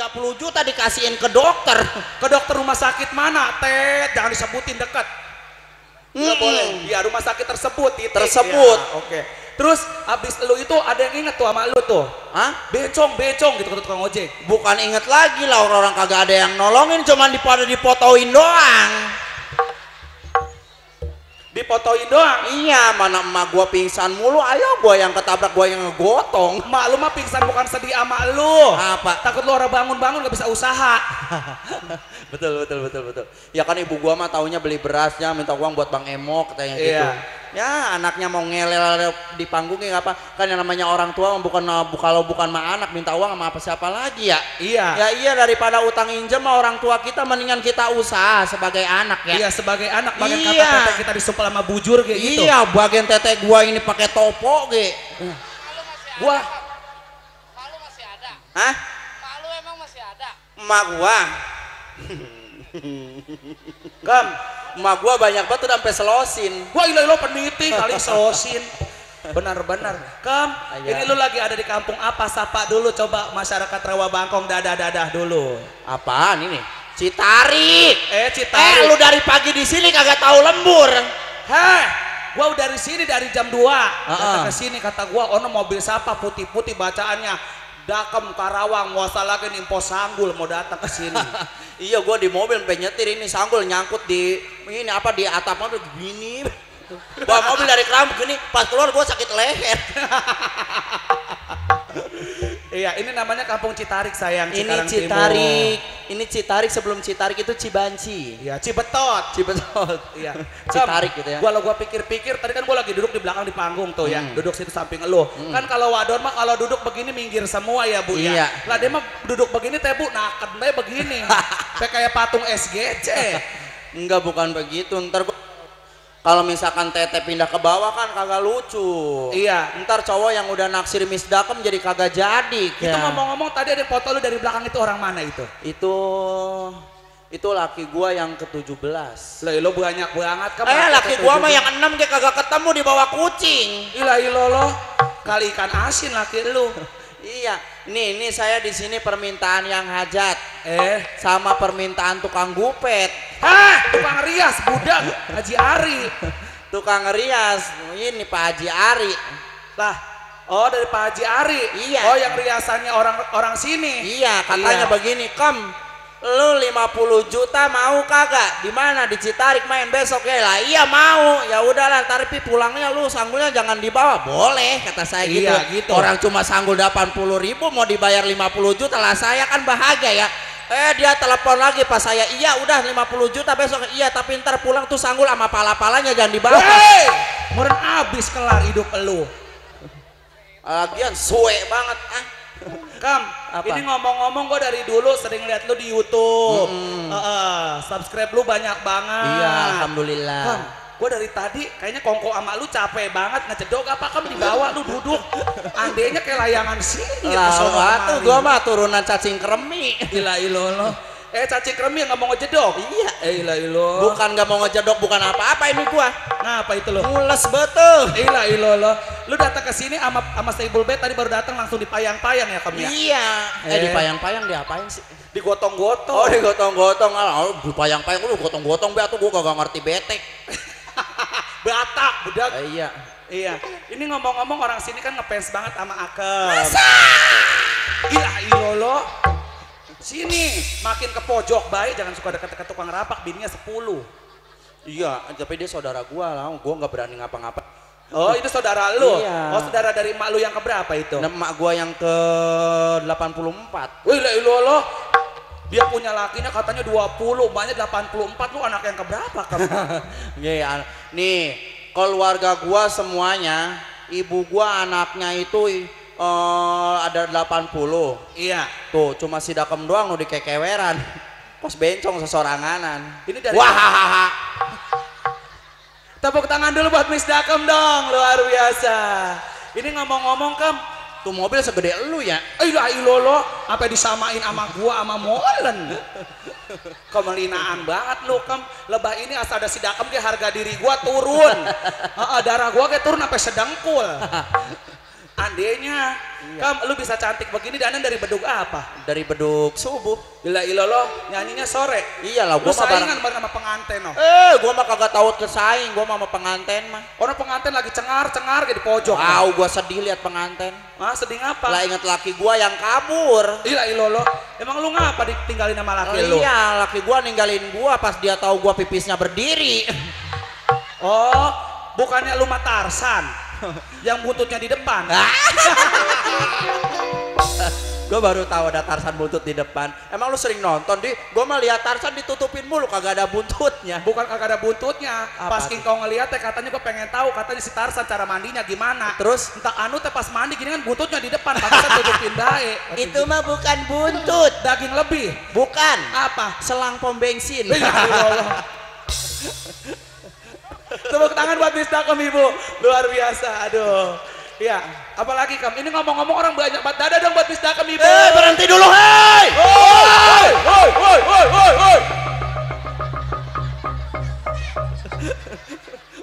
30 juta dikasihin ke dokter. Ke dokter rumah sakit mana? Tet, jangan disebutin dekat. Nggak Mm-mm. boleh. Ya rumah sakit tersebut. titik. Tersebut. Ya, Oke. Terus abis lu itu ada yang inget tuh sama lu tuh. Hah? Bencong, bencong gitu kata tukang ojek. Bukan inget lagi lah orang-orang kagak ada yang nolongin cuman dipada dipotoin doang. Dipotoin doang. Iya, mana emak gua pingsan mulu, ayo gua yang ketabrak gua yang ngegotong. Mak lu mah pingsan bukan sedih sama lu. Apa? Takut lu orang bangun-bangun gak bisa usaha. betul betul betul betul. Ya kan ibu gua mah taunya beli berasnya minta uang buat Bang Emo katanya gitu. Ya anaknya mau ngelel di panggung ya apa? Kan yang namanya orang tua bukan bu- kalau bukan mah anak minta uang sama apa siapa lagi ya? Iya. Ya iya daripada utang injem orang tua kita mendingan kita usaha sebagai anak ya. Iya sebagai anak bagian Iya. kata tete kita disumpel sama bujur kayak gitu. Iya, bagian tete gua ini pakai topo ge. Gua Malu masih ada. Hah? Malu emang masih ada. Emak gua. gam, Emak gua banyak banget udah sampai selosin. gua ilo ilo peniti kali selosin. Benar-benar. Kam, Iya. ini lu lagi ada di kampung apa? Sapa dulu coba masyarakat Rawa Bangkong dadah-dadah dulu. Apaan ini? Citarik. Eh, Eh, Citarik. lu dari pagi di sini kagak tahu lembur. Heh, gua udah dari sini dari jam 2. Kata Ah. ke sini kata gua, ono mobil siapa putih-putih bacaannya. Dakem Karawang, mau lagi nimpo sanggul mau datang ke sini. iya, gua di mobil sampai nyetir ini sanggul nyangkut di ini apa di atap mobil gini. Bawa mobil dari keram gini, pas keluar gua sakit leher. iya, ini namanya Kampung Citarik sayang ini Cikarang Citarik. Timur. Ini Citarik sebelum Citarik itu Cibanci. Iya, Cibetot. Cibetot. Iya. Citarik gitu ya. Gua lo gua pikir-pikir tadi kan gua lagi duduk di belakang di panggung tuh ya. Hmm. Duduk situ samping elo. Kan kalau wadon mah kalau duduk begini minggir semua ya, Bu Iya. ya. Lah dia mah duduk begini teh Bu, bae begini. Kayak patung SGC. Enggak bukan begitu. Ntar gua kalau misalkan tete pindah ke bawah kan kagak lucu. Iya. Ntar cowok yang udah naksir Miss Dakem jadi kagak jadi. Itu ngomong-ngomong tadi ada foto lu dari belakang itu orang mana itu? Itu itu laki gua yang ke-17. Lah lo banyak banget kan. Eh laki gua mah yang enam dia kagak ketemu di bawah kucing. Ilah ilo lo. Kali ikan asin laki lu. Iya, nih ini saya di sini permintaan yang hajat Eh, sama permintaan tukang gupet, hah, tukang rias budak Haji Ari. tukang rias. Ini Pak Haji Ari. Lah, oh dari Pak Haji Ari. Iya. Oh yang riasannya orang orang sini. Iya, katanya Iya. begini, "Kem, lu 50 juta mau kagak? Di mana? Di Citarik main besok ya." Lah, iya mau. Ya udahlah, tapi pulangnya lu sanggulnya jangan dibawa. Boleh, kata saya gitu. Iya, gitu. Orang cuma sanggul 80 ribu mau dibayar 50 juta lah. Saya kan bahagia ya. Eh dia telepon lagi pas saya iya udah 50 juta besok iya tapi ntar pulang tuh sanggul sama pala-palanya jangan dibawa Hei, meren abis kelar hidup elu. lagian suwe banget ah Kam, Apa? ini ngomong-ngomong gue dari dulu sering lihat lu di YouTube. Mm-mm. Heeh, subscribe lu banyak banget. iya alhamdulillah Kam, gue dari tadi kayaknya kongko sama lu capek banget ngecedok apa kam di bawah lu duduk. Andainya kayak layangan sini. lah kemari. gua mah turunan cacing kremi Gila ilo lo. Eh cacing kremi nggak mau ngejedok. Iya. Eh gila ilo. bukan gak mau ngejedok bukan apa-apa ini gua Nah apa itu lo? mules betul Gila ilo lo. Lu datang ke sini sama sama stable bed tadi baru datang langsung dipayang-payang ya kamu ya? iya eh, Eh. dipayang-payang diapain sih Digotong-gotong. oh digotong-gotong ah oh, dipayang-payang lu gotong-gotong be atuh gua gak ngerti betek Batak, budak. Eh, iya Iya. Ini ngomong-ngomong orang sini kan ngefans banget sama Akem. Masa? Gila ilo lo. Sini, makin ke pojok baik, jangan suka dekat-dekat tukang rapak, bininya 10. iya tapi dia saudara gua lah gua nggak berani ngapa-ngapa Oh, itu saudara lu? Iya. Oh, saudara dari emak lu yang keberapa itu? Nah, emak gua yang ke 84 Wih, lah ilo lo. Dia punya lakinya katanya 20, emaknya 84, lu anak yang keberapa kamu? Iya, nih keluarga gua semuanya, ibu gua anaknya itu eh, ada 80. iya. Tuh, cuma si Dakem doang nu dikekeweran. Pas bencong sesoranganan. Ini dari- Wahahaha. Tepuk tangan dulu buat Miss Dakem dong, luar biasa. Ini ngomong-ngomong Kem, Tuh mobil segede elu ya. Eh lah ilo lo, apa disamain sama gua sama Molen. Kemelinaan banget lu kem. Lebah ini asal ada si dakem dia harga diri gua turun. Heeh, darah gua kayak turun sampai sedengkul. andenya Iya. kam lu bisa cantik begini dan dari bedug apa Dari beduk subuh. gila ilolo nyanyinya sore Iyalah, lu gua mah saingan bareng sama pengantin no Eh, gua mah kagak tahu kesaing, gua mah sama penganten mah. orang pengantin lagi cengar cengar kayak di pojok Wow, gua sedih lihat penganten. ah sedih ngapa Lah inget laki gua yang kabur. Gila ilolo emang lu ngapa ditinggalin sama laki lu Iya, laki gua ninggalin gua pas dia tahu gua pipisnya berdiri. oh bukannya lu mah Tarsan yang buntutnya di depan Gue baru tahu ada Tarsan buntut di depan. Emang lu sering nonton di? Gue mah lihat Tarsan ditutupin mulu kagak ada buntutnya. bukan kagak ada buntutnya Apa pas kau ngeliat ya katanya gue pengen tahu katanya si Tarsan cara mandinya gimana Terus entah anu teh pas mandi gini kan buntutnya di depan pantesan tutupin bae itu mah bukan buntut, daging lebih bukan apa selang pom bensin. Ya Allah. Tepuk tangan buat Mister Kom Ibu. Luar biasa. Aduh. Ya, apalagi Kam? Ini ngomong-ngomong orang banyak banget dada dong buat Kom Ibu. Eh berhenti dulu, hei! Woi, woi, woi, woi, woi, woi.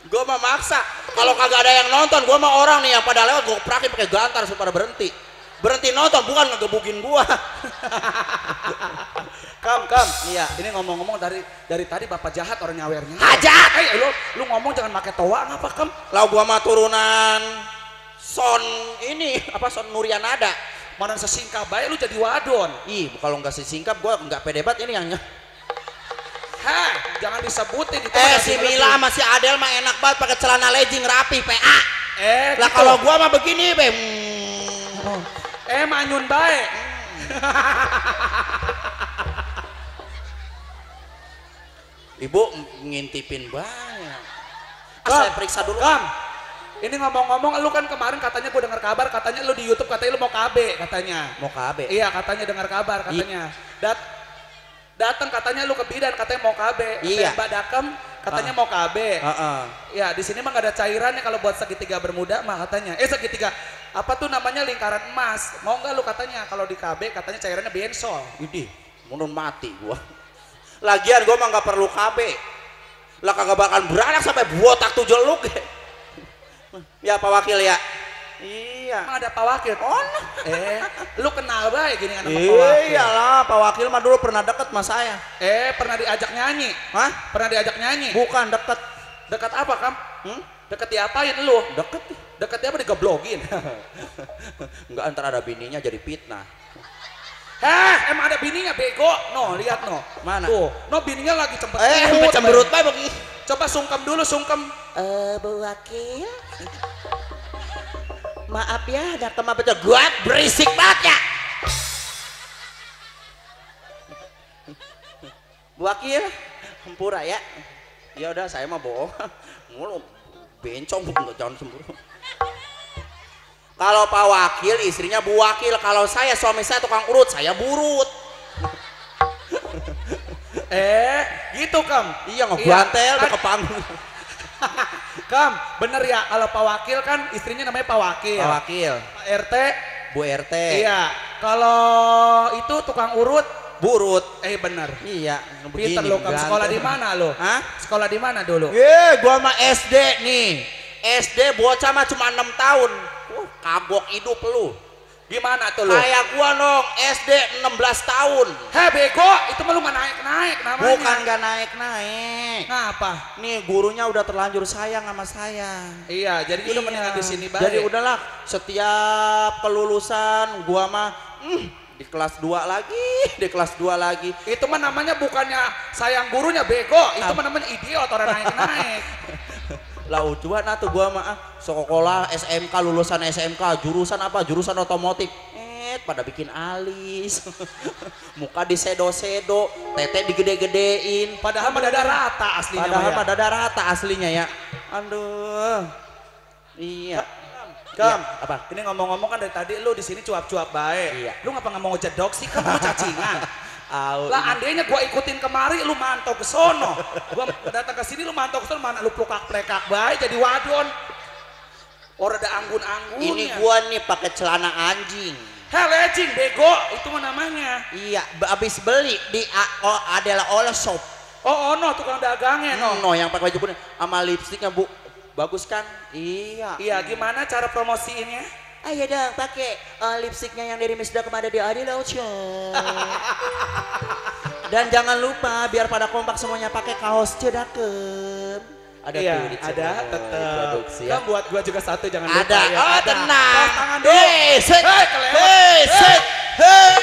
Gue mah maksa. Kalau kagak ada yang nonton, gue mah orang nih yang pada lewat gue perakin pakai gantar supaya berhenti. Berhenti nonton bukan ngegebukin gua. Kam, Kam. Iya. Ini ngomong-ngomong dari dari tadi Bapak jahat orang nyawernya. Hajat! Eh, lu lu ngomong jangan pakai toa ngapa, Kam? Lah gua mah turunan son ini apa son Nurianada. Mana sesingkah baik lu jadi wadon. Ih, kalau nggak sisingkap gua nggak pede banget ini yang Hah, jangan disebutin itu. Eh si Mila lebih. masih Adel mah enak banget pakai celana legging rapi PA. Eh, Lah gitu. kalau gua mah begini, Bem. eh manyun baik. Ibu ngintipin banyak. Ah, saya periksa dulu. Kam, ini ngomong-ngomong, lu kan kemarin katanya gue dengar kabar, katanya lu di YouTube katanya lu mau KB katanya. Mau KB. Iya katanya dengar kabar katanya. Dat datang katanya lu ke bidan katanya mau KB. Iya. Mbak Dakem katanya Ah. mau KB. Heeh. Ya di sini mah gak ada cairannya kalau buat segitiga bermuda mah katanya. Eh segitiga apa tuh namanya lingkaran emas. Mau nggak lu katanya kalau di KB katanya cairannya bensol. Ini mundur mati gua. Lagian gua mah nggak perlu KB. Lah kagak bakal beranak sampai botak tuh jeluk. ya Pak Wakil ya. Iya. Emang ada Pak Wakil? Oh, Eh, lu kenal baik gini kan sama Pak Wakil? iyalah Pak Wakil mah dulu pernah deket sama saya. Eh, pernah diajak nyanyi? Hah? Pernah diajak nyanyi? Bukan deket. Dekat apa, Kam? Hmm? Dekat diapain lu? Deket. Dekat apa digeblogin? Enggak antar ada bininya jadi fitnah. Heh, emang ada bininya bego? No, lihat no. Mana? Tuh, no bininya lagi cemberut. Eh, sampai cemberut bae begini. Coba sungkem dulu, sungkem. Eh, Bu Wakil. Maaf ya, ada kemah betul. Gua berisik banget ya. Bu Wakil, hempura ya. Ya udah, saya mah bohong. Mulu bencong jangan semburu. Kalau Pak Wakil istrinya Bu Wakil, kalau saya suami saya tukang urut, saya burut. Eh, gitu, Kam. Iya ngebantel Iya, kan- ke panggung. Kam, bener ya kalau Pak Wakil kan istrinya namanya Pak Wakil. Pak Wakil, Pak RT, Bu RT, iya. Kalau itu tukang urut, burut. eh bener. Iya, begini, lo, Kam. Sekolah di mana lo? Hah? Sekolah di mana dulu? Ye, gua mah SD nih. SD bocah mah cuma 6 tahun. Kagok hidup lu. Gimana tuh lo? Kayak gua dong, SD 16 tahun. Heh, bego, itu mah lu nggak naik-naik namanya. Bukan gak naik-naik. Ngapa? Nih gurunya udah terlanjur sayang sama saya. Iya, jadi udah Iya. mendingan di sini baik. Jadi udahlah, setiap kelulusan gua mah hmm, di kelas 2 lagi, di kelas 2 lagi. Itu mah namanya bukannya sayang gurunya bego, itu mah namanya idiot orang naik-naik. Lah ujuan atuh gua mah ah, sekolah SMK lulusan SMK jurusan apa? Jurusan otomotif. Eh, pada bikin alis. Muka disedo-sedo, tete digede-gedein. Padahal mah dada rata aslinya Padahal ya. mah dada rata aslinya ya. Aduh. Iya. Kam, Iya, apa? Ini ngomong-ngomong kan dari tadi lu di sini cuap-cuap baik. Iya. Lu ngapa nggak mau jedok sih? Kan lu cacingan. Au. lah andainya gua ikutin kemari lu mantau ke sono. Gua datang ke sini lu mantau ke sono mana lu plekak plekak baik jadi wadon. Orang ada anggun-anggunnya. Ini gua nih pakai celana anjing. Heh legend bego, itu mah namanya. Iya, be- abis beli di A- oh, adalah all shop. Oh, oh no, tukang dagangnya no. No, yang pakai baju kuning sama lipstiknya bu, bagus kan? Iya. Iya, gimana cara promosiinnya? Ayo dong pakai eh, lipstiknya yang dari Miss Duck ada di Adi Lotion. Dan jangan lupa biar pada kompak semuanya pakai kaos cedakem. Ada iya, tuh di ada tetap. ya. Kan buat gua juga satu jangan lupa Ada. ya. Oh, ada. tenang. Tos tangan dulu. Hei, set. Kelewat. Hei, set. Hei.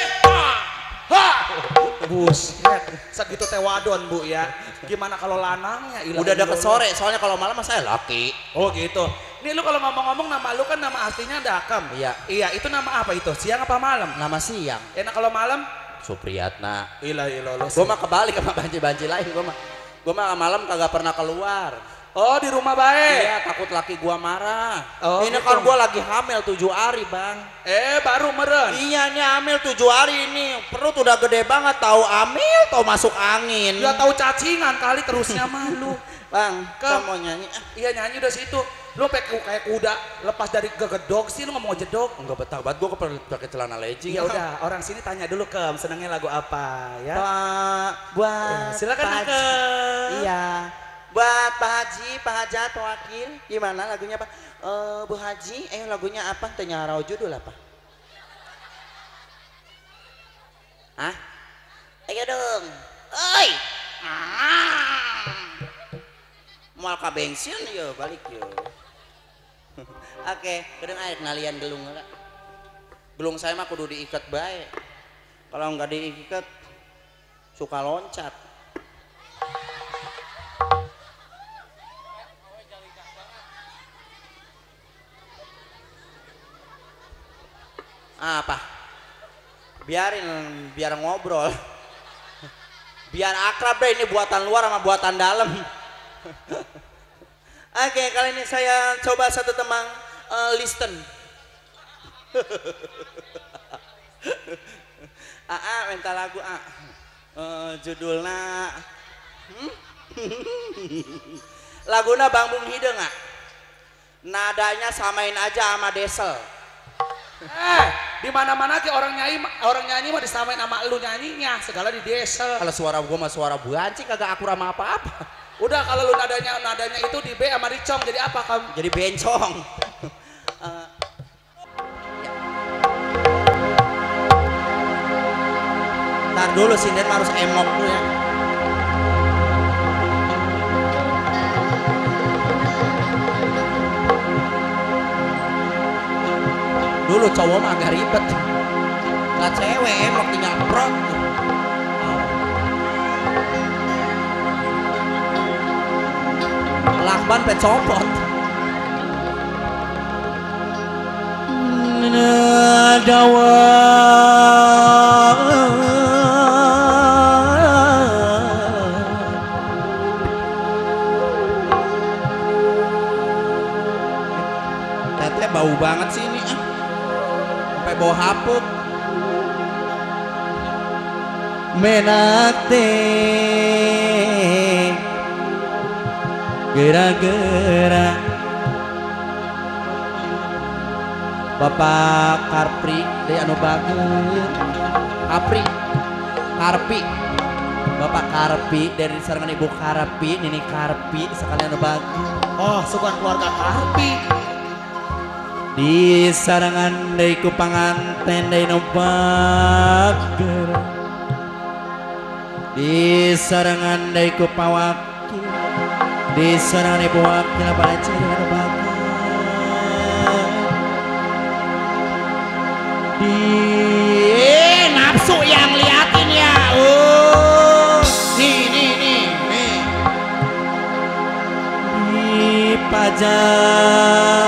Ha. Buset, segitu teh wadon bu ya. Gimana kalau lanangnya? Ilah, Udah deket sore, soalnya kalau malam saya laki. Oh gitu. Nih lu kalau ngomong-ngomong nama lu kan nama aslinya Dakam. Iya. Iya, itu nama apa itu? Siang apa malam? Nama siang. Enak kalau malam? Supriyatna. Ilah ilah lu. Gue mah kebalik sama banci-banci lain. Gue mah gue mah malam kagak pernah keluar. Oh di rumah baik. Iya, takut laki gua marah. Oh, ini gitu. kan gua lagi hamil tujuh hari, Bang. Eh baru meren. Iya, ini hamil tujuh hari ini. Perut udah gede banget, tahu hamil, tahu masuk angin. Ya tahu cacingan kali terusnya malu. Bang, Ke- kamu mau nyanyi? Iya nyanyi udah situ. Lu pakai kayak kuda lepas dari gegedok sih lu ngomong jedok. Enggak betah banget gua keperlu pakai celana legging. Ya udah, orang sini tanya dulu Kem, senangnya lagu apa ya? Pak, buat Ya, silakan. Kem. Iya. Buat Pak Haji, Pak Hajat wakil. Gimana lagunya, Pak? Eh, Bu Haji, eh lagunya apa? Tanya rau judul apa? Hah? Ayo dong. Oi. Ah. Mual ka bensin yo, balik yo. Oke, kadang air ngalian gelung. Gelung saya mah kudu diikat baik. Kalau nggak diikat suka loncat. Apa? Biarin, biar ngobrol. Biar akrab deh ini buatan luar sama buatan dalam. Oke, kali ini saya coba satu temang eh, listen. ah, ah, minta lagu ah. Eh, judulnya hmm? Laguna Bang Bung Hideung ah. Nadanya samain aja sama Desel. Eh, di mana-mana ke orang nyanyi orang nyanyi mah disamain sama lu nyanyinya, segala di desa. Kalau suara gua mah suara buanci kagak akur sama apa-apa. Udah kalau lu nadanya nadanya itu di B sama di com jadi apa kamu? Jadi bencong. Ya. Ntar dulu sinden harus emok dulu ya. Dulu cowok mah agak ribet. Lah cewek emok tinggal prot. Lakban pecopot. Tete Menate. Gera-gera. Bapak Karpri dari anu bagus. Kapri Karpi. Bapak Karpi dari serangan Ibu Karpi Nini Karpi sekalian anu bagus. Oh, sukan keluarga Karpi. di sarangan dari ku panganten dari anu di sarangan dari ku pawakil di sarangan ibu wakil aja dengan bager di eh, nafsu yang liatin ya. Oh nih nih di pajak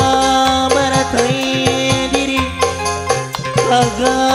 रामरथये गिरि भगा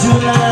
July.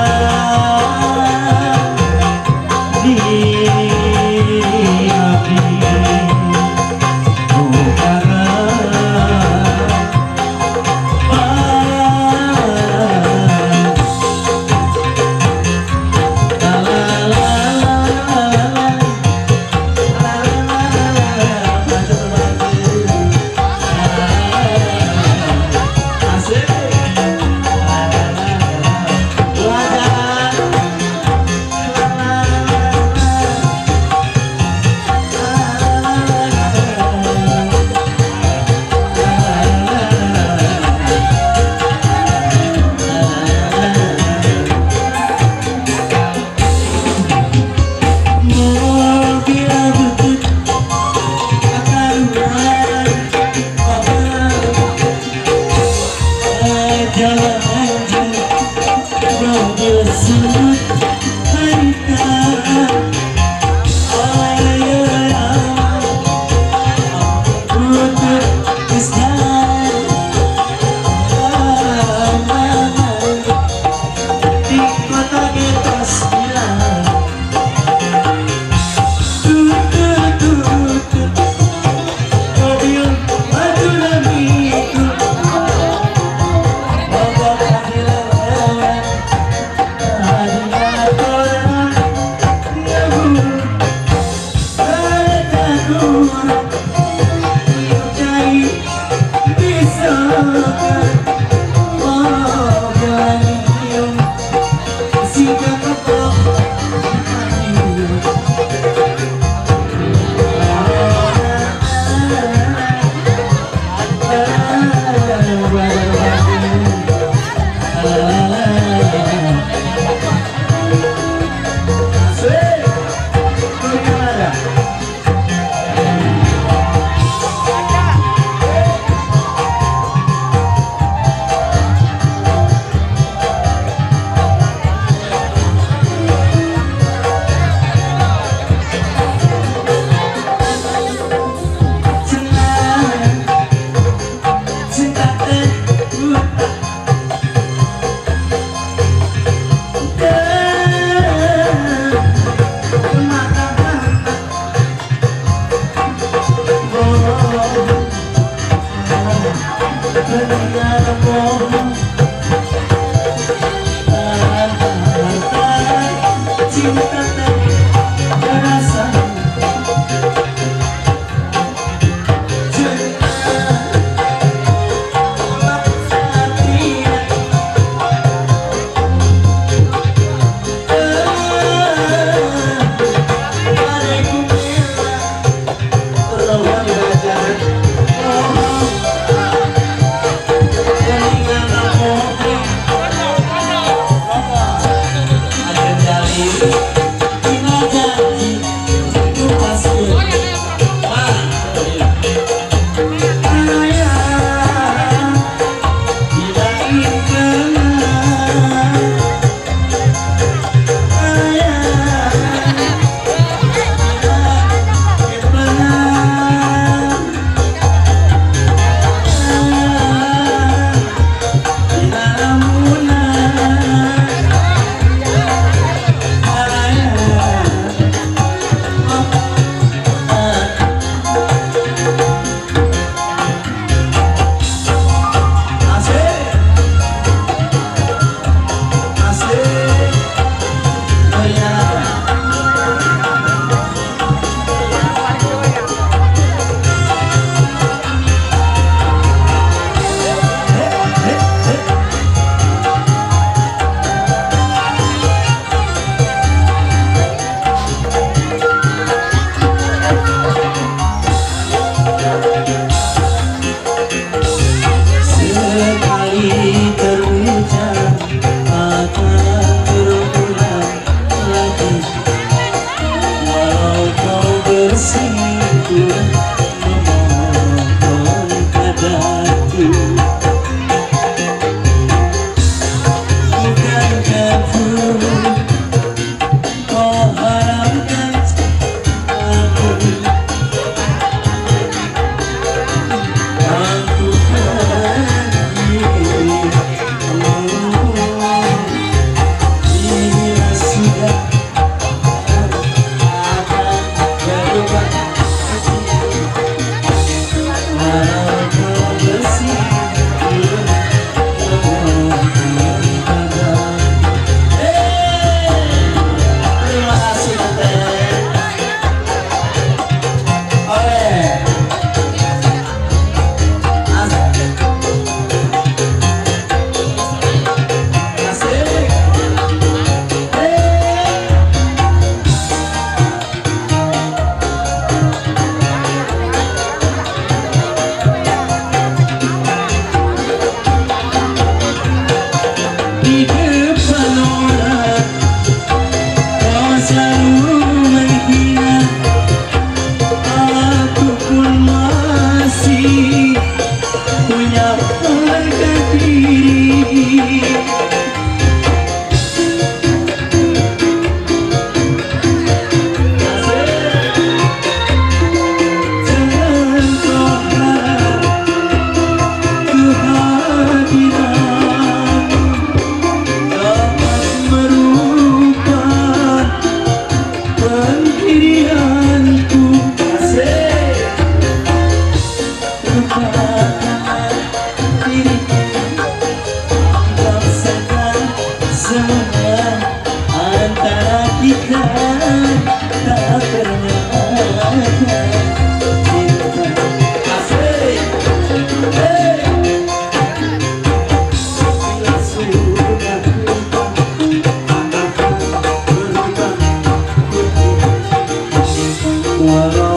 tomorrow